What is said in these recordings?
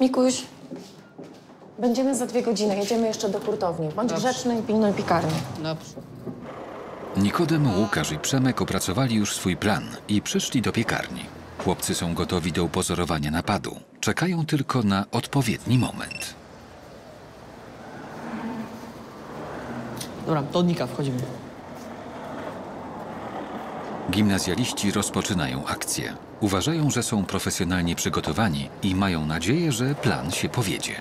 Mikuś, będziemy za dwie godziny. Jedziemy jeszcze do hurtowni. Bądź grzeczny i pilnuj piekarni. Dobrze. Nikodem, Łukasz i Przemek opracowali już swój plan i przyszli do piekarni. Chłopcy są gotowi do upozorowania napadu. Czekają tylko na odpowiedni moment. Dobra, do odnika wchodzimy. Gimnazjaliści rozpoczynają akcję. Uważają, że są profesjonalnie przygotowani i mają nadzieję, że plan się powiedzie.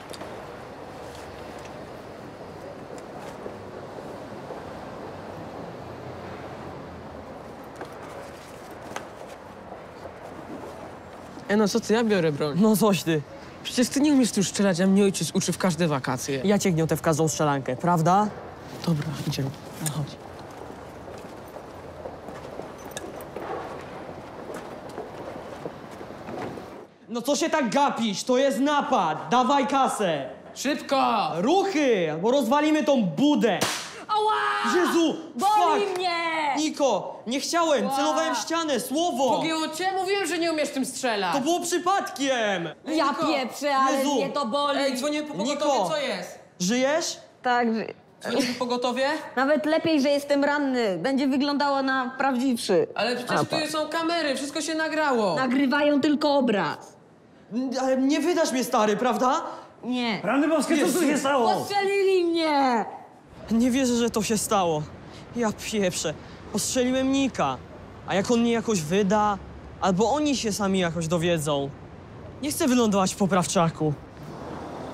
E no co ty, ja biorę broń. No coś ty. Przecież ty nie umiesz tu strzelać, a mnie ojciec uczy w każde wakacje. Ja cię gniotę w każdą strzelankę, prawda? Dobra, idziemy. No chodź. No co się tak gapisz? To jest napad. Dawaj kasę. Szybko! Ruchy, bo rozwalimy tą budę. Ała! Jezu, Boli fuck. mnie! Niko, nie chciałem, celowałem w ścianę, słowo. Pogięło cię? Mówiłem, że nie umiesz tym strzelać. To było przypadkiem. Ja Niko. pieprzę, ale Jezu. mnie to boli. Ej, dzwonię po pogotowie, Niko. co jest? Żyjesz? Tak, że- Dzwonię po pogotowie? nawet lepiej, że jestem ranny. Będzie wyglądało na prawdziwszy. Ale przecież tu są kamery, wszystko się nagrało. Nagrywają tylko obraz. Ale nie wydasz mnie, stary, prawda? Nie. Rany boskie, co tu się stało? Postrzelili mnie! Nie wierzę, że to się stało. Ja pieprzę. Postrzeliłem Nika. A jak on mnie jakoś wyda, albo oni się sami jakoś dowiedzą. Nie chcę wylądować w poprawczaku.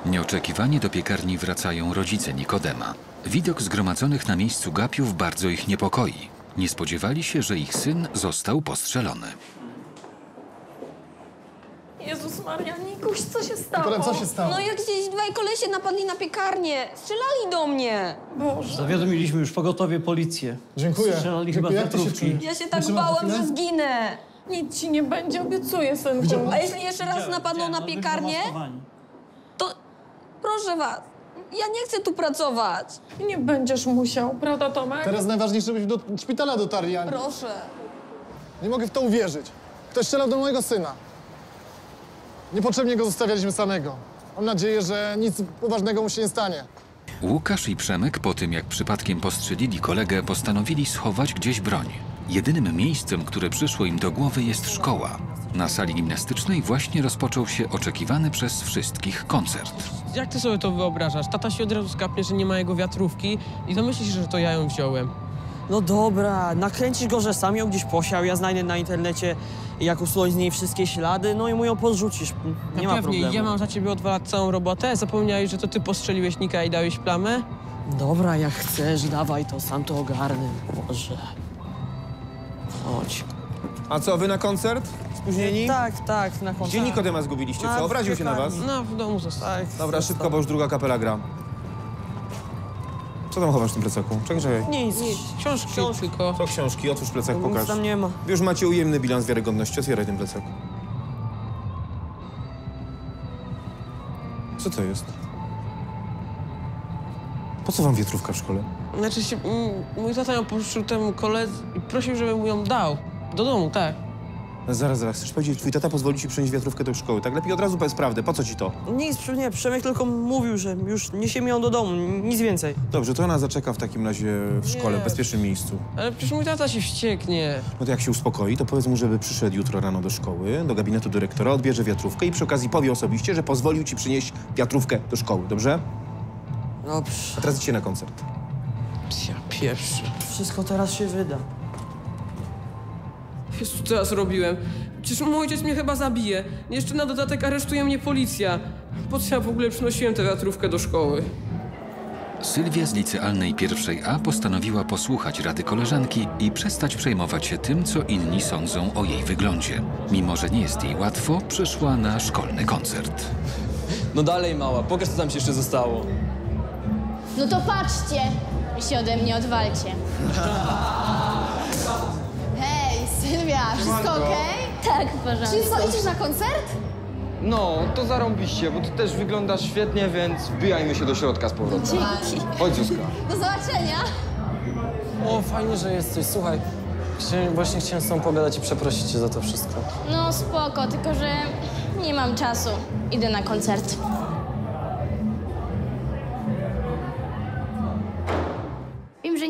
Nieoczekiwanie do piekarni wracają rodzice Nikodema. Widok zgromadzonych na miejscu gapiów bardzo ich niepokoi. Nie spodziewali się, że ich syn został postrzelony. Jezus Maria, Nikuś, co się stało? Nikodem, co się stało? No jak gdzieś dwaj kolesie napadli na piekarnię. Strzelali do mnie. Zawiadomiliśmy już pogotowie, policję. Dziękuję. Strzelali chyba Dziękuję. z Jak ty się wiatrówki. czujesz? Ja się tak bałam, że zginę. Nic ci nie będzie, obiecuję, synku. A jeśli jeszcze raz napadną na piekarnię, to proszę was, ja nie chcę tu pracować. Nie będziesz musiał, prawda, Tomek? Teraz najważniejsze, żebyśmy do szpitala dotarli, Ani. Proszę. Nie mogę w to uwierzyć. Ktoś strzelał do mojego syna. Niepotrzebnie go zostawialiśmy samego. Mam nadzieję, że nic poważnego mu się nie stanie. Łukasz i Przemek po tym, jak przypadkiem postrzelili kolegę, postanowili schować gdzieś broń. Jedynym miejscem, które przyszło im do głowy jest szkoła. Na sali gimnastycznej właśnie rozpoczął się oczekiwany przez wszystkich koncert. Jak ty sobie to wyobrażasz? Tata się od razu skapnie, że nie ma jego wiatrówki i to myślisz, że to ja ją wziąłem. No dobra, nakręcisz go, że sam ją gdzieś posiał, ja znajdę na internecie jak usunąć z niej wszystkie ślady, no i mu ją podrzucisz. Nie ma pewnie, problemu. ja mam za ciebie odwalać całą robotę. Zapomniałeś, że to ty postrzeliłeś Nika i dałeś plamę? Dobra, jak chcesz, dawaj to, sam to ogarnę. Boże. Chodź. A co, wy na koncert? Spóźnieni? Tak, tak, na koncert. Gdzie Nikodema zgubiliście? Co, obraził się na was? piekarni. No, w domu został. Tak, Dobra, szybko, bo już druga kapela gra. Co tam chowasz w tym plecaku? Czekaj, czekaj. Nic, Nic, książki Książki. tylko. To książki, otwórz plecak, nic pokaż. tam nie ma. Już macie ujemny bilans wiarygodności, otwieraj ten plecak. Co to jest? Po co wam wiatrówka w szkole? Znaczy się, mój tata ją pożyczył temu koledze i prosił, żebym mu ją dał. Do domu, tak. No zaraz, zaraz, chcesz powiedzieć, twój tata pozwoli ci przynieść wiatrówkę do szkoły, tak? Lepiej od razu powiedz prawdę, po co ci to? Nic, nie, Przemek tylko mówił, że już niesiemy ją do domu, nic więcej. Dobrze, to ona zaczeka w takim razie w szkole, w bezpiecznym miejscu. Ale przecież mój tata się wścieknie. No to jak się uspokoi, to powiedz mu, żeby przyszedł jutro rano do szkoły, do gabinetu dyrektora, odbierze wiatrówkę i przy okazji powie osobiście, że pozwolił ci przynieść wiatrówkę do szkoły, dobrze? Dobrze, A teraz idźcie na koncert. Ja pierwszy. wszystko teraz się wyda. Jezu, co ja zrobiłem? Przecież mój ojciec mnie chyba zabije. Jeszcze na dodatek aresztuje mnie policja. Po co ja w ogóle przynosiłem tę wiatrówkę do szkoły? Sylwia z licealnej pierwszej A postanowiła posłuchać rady koleżanki i przestać przejmować się tym, co inni sądzą o jej wyglądzie. Mimo, że nie jest jej łatwo, przyszła na szkolny koncert. No dalej, mała, pokaż, co tam się jeszcze zostało. No to patrzcie i się ode mnie odwalcie. Sylwia, wszystko okej? Tak, w porządku. Czyli co, idziesz na koncert? No, to zarąbiście, bo ty też wyglądasz świetnie, więc wbijajmy się do środka z powrotem. Dzięki. Chodź, Zuzka. Do zobaczenia. O, fajnie, że jesteś. Słuchaj, właśnie chciałem z tobą pogadać i przeprosić cię za to wszystko. No spoko, tylko że nie mam czasu. Idę na koncert.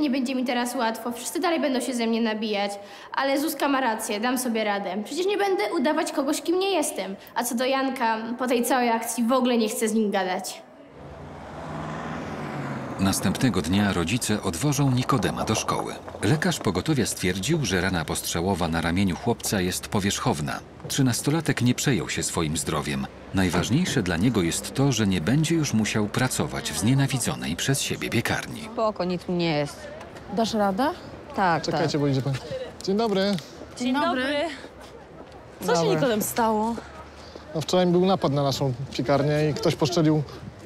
Nie będzie mi teraz łatwo. Wszyscy dalej będą się ze mnie nabijać. Ale Zuzka ma rację, dam sobie radę. Przecież nie będę udawać kogoś, kim nie jestem. A co do Janka, po tej całej akcji w ogóle nie chcę z nim gadać. Następnego dnia rodzice odwożą Nikodema do szkoły. Lekarz pogotowia stwierdził, że rana postrzałowa na ramieniu chłopca jest powierzchowna. Trzynastolatek nie przejął się swoim zdrowiem. Najważniejsze dla niego jest to, że nie będzie już musiał pracować w znienawidzonej przez siebie piekarni. Spoko, nic mi nie jest. Dasz radę? Tak, Czekajcie, bo idzie pan. Dzień dobry. Dzień dobry. Co się Nikodem stało? No, wczoraj był napad na naszą piekarnię i ktoś poszczelił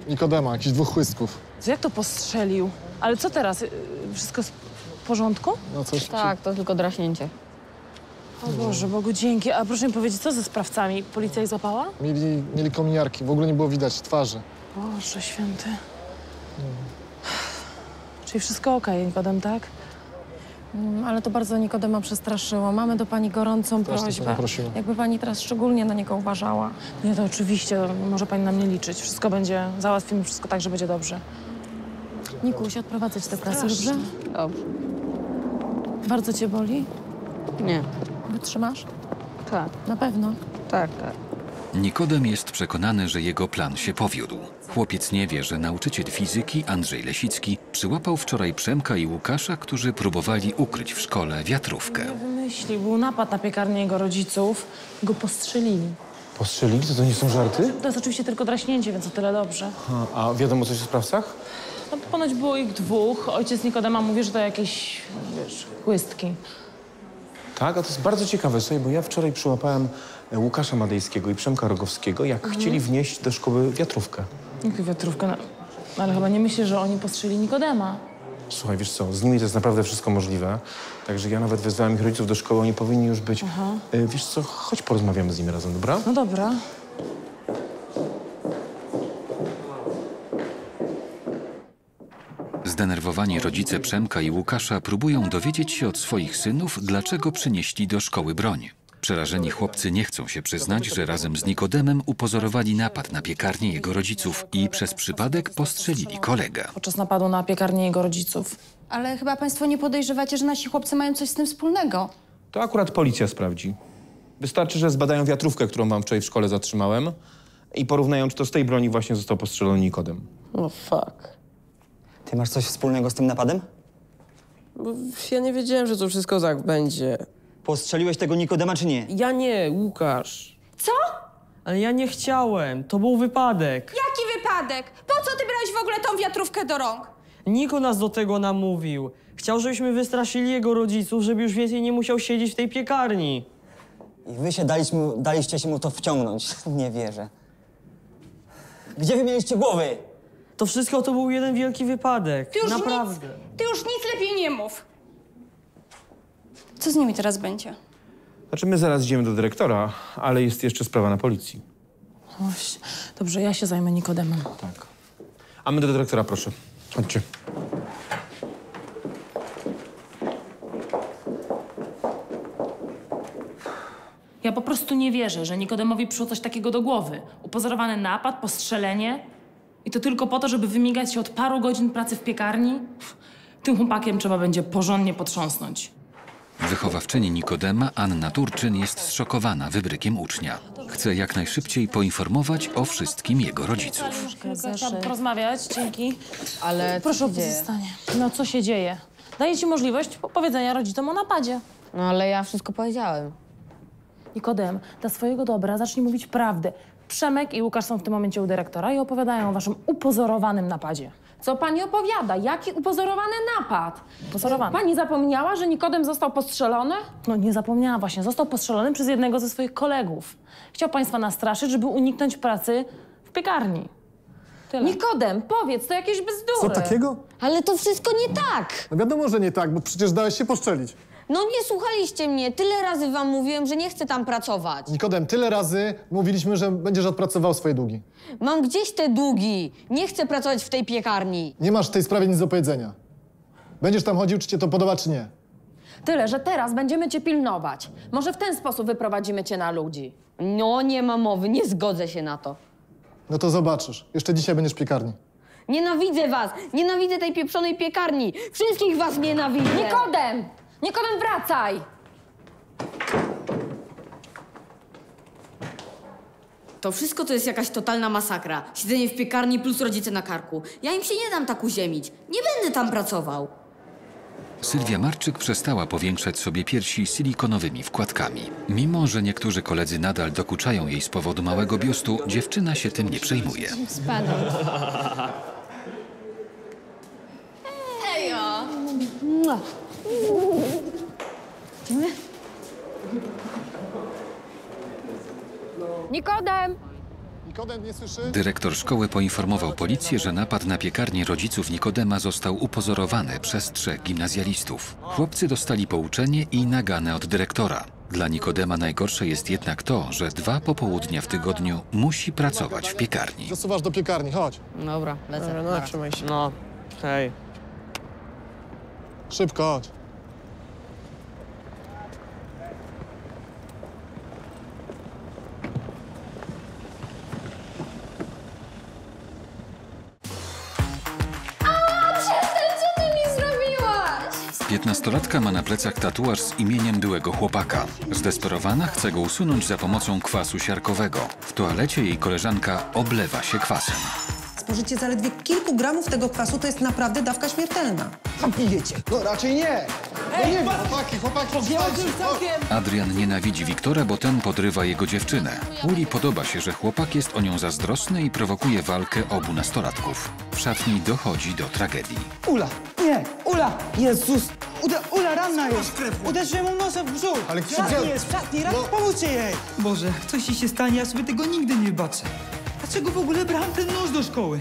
Nikodema, jakichś dwóch chłystków. Jak to postrzelił? Ale co teraz? Y, Wszystko w porządku? No coś... Tak, to tylko draśnięcie. O Boże, Bogu dzięki. A proszę mi powiedzieć, co ze sprawcami? Policja ich złapała? Mieli, mieli kominiarki, w ogóle nie było widać twarzy. Boże święty. Czyli wszystko okej, Nikodem, tak? Mm, Ale to bardzo Nikodema przestraszyło. Mamy do pani gorącą Strasznie prośbę. Jakby pani teraz szczególnie na niego uważała. Nie, to oczywiście. Może pani na mnie liczyć. Wszystko będzie, załatwimy wszystko tak, że będzie dobrze. Nikuś, odprowadzać do pracy, dobrze? Dobrze. Bardzo cię boli? Nie. Wytrzymasz? Tak, Na pewno. tak, tak. Nikodem jest przekonany, że jego plan się powiódł. Chłopiec nie wie, że nauczyciel fizyki Andrzej Lesicki przyłapał wczoraj Przemka i Łukasza, którzy próbowali ukryć w szkole wiatrówkę. Wymyślił, był napad na piekarnię jego rodziców. Go postrzelili. Postrzelili? To to nie są żarty? To jest oczywiście tylko draśnięcie, więc o tyle dobrze. A, a wiadomo coś o sprawcach? No, ponoć było ich dwóch. Ojciec Nikodema mówi, że to jakieś, wiesz, chłystki. Tak, a to jest bardzo ciekawe, słuchaj, bo ja wczoraj przyłapałem e, Łukasza Madejskiego i Przemka Rogowskiego, jak chcieli wnieść do szkoły wiatrówkę. Jaką wiatrówkę? No, ale chyba nie myślę, że oni postrzelili Nikodema. Słuchaj, wiesz co, z nimi to jest naprawdę wszystko możliwe. Także ja nawet wezwałem ich rodziców do szkoły, oni powinni już być. E, Wiesz co, chodź porozmawiamy z nimi razem, dobra? No dobra. Zdenerwowani rodzice Przemka i Łukasza próbują dowiedzieć się od swoich synów, dlaczego przynieśli do szkoły broń. Przerażeni chłopcy nie chcą się przyznać, że razem z Nikodemem upozorowali napad na piekarnię jego rodziców i przez przypadek postrzelili kolegę. Podczas napadu na piekarnię jego rodziców. Ale chyba państwo nie podejrzewacie, że nasi chłopcy mają coś z tym wspólnego. To akurat policja sprawdzi. Wystarczy, że zbadają wiatrówkę, którą wam wczoraj w szkole zatrzymałem i porównają, czy to z tej broni właśnie został postrzelony Nikodem. No fuck. Ty masz coś wspólnego z tym napadem? Bo ja nie wiedziałem, że to wszystko tak będzie. Postrzeliłeś tego Nikodema, czy nie? Ja nie, Łukasz. Co? Ale ja nie chciałem. To był wypadek. Jaki wypadek? Po co ty brałeś w ogóle tą wiatrówkę do rąk? Niko nas do tego namówił. Chciał, żebyśmy wystraszyli jego rodziców, żeby już więcej nie musiał siedzieć w tej piekarni. I wy się daliście mu, daliście się mu to wciągnąć. Nie wierzę. Gdzie wy mieliście głowy? To wszystko to był jeden wielki wypadek. Ty już Naprawdę. nic, ty już nic lepiej nie mów. Co z nimi teraz będzie? Znaczy, my zaraz idziemy do dyrektora, ale jest jeszcze sprawa na policji. Właśnie. Dobrze, ja się zajmę Nikodemem. Tak. A my do dyrektora, proszę. Chodźcie. Ja po prostu nie wierzę, że Nikodemowi przyszło coś takiego do głowy. Upozorowany napad, postrzelenie. I to tylko po to, żeby wymigać się od paru godzin pracy w piekarni? Tym chłopakiem trzeba będzie porządnie potrząsnąć. Wychowawczyni Nikodema, Anna Turczyn, jest zszokowana wybrykiem ucznia. Chce jak najszybciej poinformować o wszystkim jego rodziców. Chciałam porozmawiać, dzięki. Ale Proszę o pozostanie. No, co się dzieje? Daję ci możliwość powiedzenia rodzicom o napadzie. No ale ja wszystko powiedziałem. Nikodem, dla swojego dobra zacznij mówić prawdę. Przemek i Łukasz są w tym momencie u dyrektora i opowiadają o waszym upozorowanym napadzie. Co pani opowiada? Jaki upozorowany napad? Upozorowany. Pani zapomniała, że Nikodem został postrzelony? No nie zapomniałam właśnie, został postrzelony przez jednego ze swoich kolegów. Chciał państwa nastraszyć, żeby uniknąć pracy w piekarni. Tyle. Nikodem, powiedz, to jakieś bzdury. Co takiego? Ale to wszystko nie tak! No wiadomo, że nie tak, bo przecież dałeś się poszczelić. No nie słuchaliście mnie. Tyle razy wam mówiłem, że nie chcę tam pracować. Nikodem, tyle razy mówiliśmy, że będziesz odpracował swoje długi. Mam gdzieś te długi. Nie chcę pracować w tej piekarni. Nie masz w tej sprawie nic do powiedzenia. Będziesz tam chodził, czy cię to podoba, czy nie. Tyle, że teraz będziemy cię pilnować. Może w ten sposób wyprowadzimy cię na ludzi. No nie ma mowy, nie zgodzę się na to. No to zobaczysz. Jeszcze dzisiaj będziesz w piekarni. Nienawidzę was! Nienawidzę tej pieprzonej piekarni! Wszystkich was nienawidzę! Nikodem! Nikodem, wracaj! To wszystko to jest jakaś totalna masakra. Siedzenie w piekarni plus rodzice na karku. Ja im się nie dam tak uziemić. Nie będę tam pracował. Sylwia Marczyk przestała powiększać sobie piersi silikonowymi wkładkami. Mimo, że niektórzy koledzy nadal dokuczają jej z powodu małego biustu, dziewczyna się tym nie przejmuje. Spadam. Hejo! Nikodem! Nikodem nie słyszy? Dyrektor szkoły poinformował policję, że napad na piekarnię rodziców Nikodema został upozorowany przez trzech gimnazjalistów. Chłopcy dostali pouczenie i naganę od dyrektora. Dla Nikodema najgorsze jest jednak to, że dwa popołudnia w tygodniu musi pracować w piekarni. Zasuwasz do piekarni, chodź. Dobra, lecę. Dobra, no, trzymaj się. No, hej. Szybko, chodź. Piętnastolatka ma na plecach tatuaż z imieniem byłego chłopaka. Zdesperowana chce go usunąć za pomocą kwasu siarkowego. W toalecie jej koleżanka oblewa się kwasem. Spożycie zaledwie kilku gramów tego kwasu to jest naprawdę dawka śmiertelna. Pijecie? No raczej nie. No nie wiem. Chłopaki, chłopaki, wstańcie. Adrian nienawidzi Wiktora, bo ten podrywa jego dziewczynę. Uli podoba się, że chłopak jest o nią zazdrosny i prowokuje walkę obu nastolatków. W szatni dochodzi do tragedii. Ula, nie, Ula! Jezus! Uda, Ula, ranna jest! Uderzyłem ją nosem w brzuch! Ale W gdzie- szatni jest, w szatni, raz, pomóżcie jej! Boże, coś ci się stanie, ja sobie tego nigdy nie baczę. Dlaczego w ogóle brałem ten nóż do szkoły?